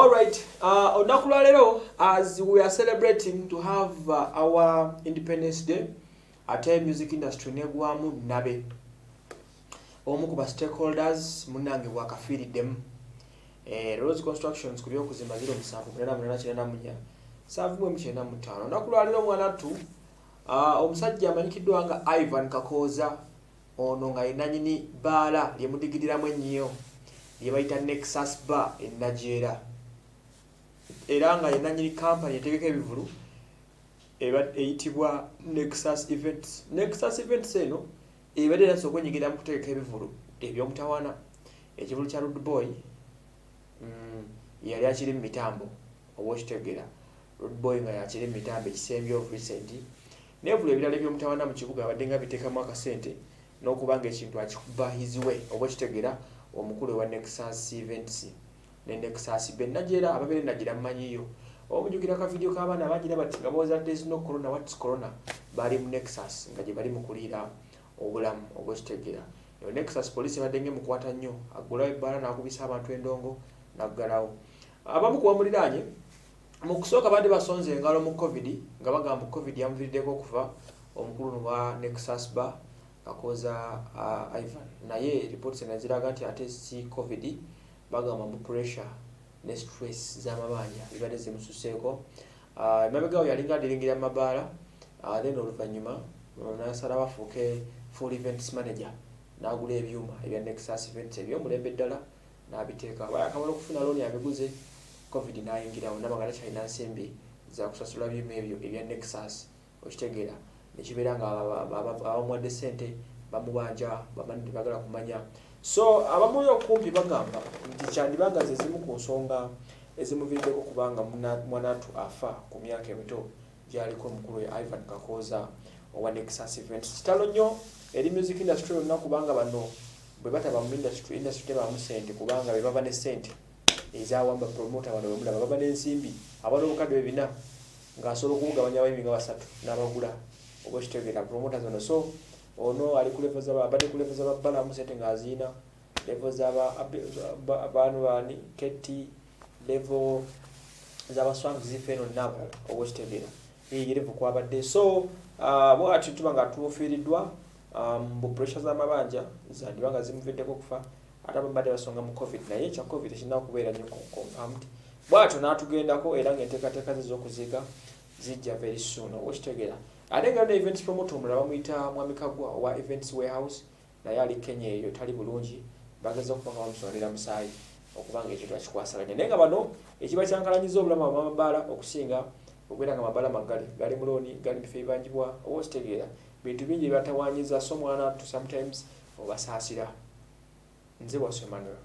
All right. Uh, leero as we are celebrating to have uh, our Independence Day ate music industry negwamu nabe. Omu ku ba stakeholders munnange bwakafiiriddemu eh, Rose Constructions ku byokuzimba 078894 75 olunaku lwa leero omwanattu uh, omusajja amanyikiddwa nga Ivan Kakooza ono nga yenanyini bbaala lyemudigidiramu ennyo lye bayita Nexus Bar e Najeera era nga yenanyini kampani etegeka ebivulu eba- eyitibwa Nexus Events. Nexus Events eno ebadde erasa okwenyigira mu kutegeka ebivulu ebyomutawaana. Ekivulu kya Rude Boy mm, yali mu mitambo oba okitegeera Rude Boy nga yakiri mu mitambo ekisembye of recent n'ebivulu ebirala ebyomutawaana mu kibuga abadde nga biteekamu akasente n'okuba nga ekintu akikuba his way oba okitegeera omukulu wa Nexus Events ne Nexus bennagyera ababeere nagira mmanyiyo omujjukira ka video k'abaana bagira bati nga booza days no corona what's corona? Bali mu Nexus nga gye bali mu kuliira obulamu oba okitegeera eyo Nexus poliisi ebadde ng'emukwata nnyo aggulawo ebbaala n'akubisa abantu endongo n'aggalawo. Abamu ku bamuliraanye mu kusooka badde basonze engalo mu covid nga bagamba covid yamuviiriddeko okufa omukulu wa Nexus bar akooza uh, Ivan. Naye ripooti zino ziraga nti ate si covid bagamba mu pressure ne stress z'amabanja zibadde zimususeeko. Uh, emabegaawo yalinga adiringira mu mabaala uh, then oluvannyuma nasalawo afuuke full events manager n'agula ebyuma ebya Nexus events ebyomulembe ddala n'abiteeka. Akamala okufuna looni abiguze covid n'ayingirawo naba nga takyalina nsimbi za kusasula byuma ebyo ebya Nexus okitegeera. Nekibeera nga abamuwadde sente bamubanja bamanyi bagala kumanya. So abamuli okumpi bagamba nti kyandibanga ze zimu ku nsonga ezimuviiriddeko kubanga mwanatu afa ku myaka emito gyaliko omukulu we ivan kakooza owa nexus event kitalo nnyo eri music industry yonna kubanga bano bwe bataba mu industry industry tebamu sente kubanga be baba ne sente ezawamba promota bano bemulaba baba n'ensimbi abana obukadde bebina ng'asobola okubugabanya abayimbi nga basatu n'abagula oba okitegeera promota zono so ono ali abadde ku level zaba balamu sente ng'aziina level zaba abantu bani keti level zaba swang zife eno nabo oba okitegeera eyo level kwabadde. So uh, bwatyo tuba nga tufiiriddwa um, bu pressure z'amabanja zandiba nga zimuviddeko okufa ate ababadde basonga mu covid. Naye ekya covid kirina okubeera nyo confirmed. Bwatyo n'atugendako era ng'enteekateeka ze z'okuziika zijja very soon. Oba okitegeera ate nga ne events promoter omulala bamuyita mwami kagwa owa events warehouse naye ali kenya eyo tali bulungi. Bageza okuba nga bamusonera musaayi okuba nga ekintu akikwasalanya naye nga bano ekiba kyankalanyiza obulamu amamabaala okusinga okubeera nga amabaala magali gali mulooni gali bifo ebibanjibwa oba okitegeera bintu bingi byatawanyiza so mwana to sometimes obasaasira. Nze wasemanuel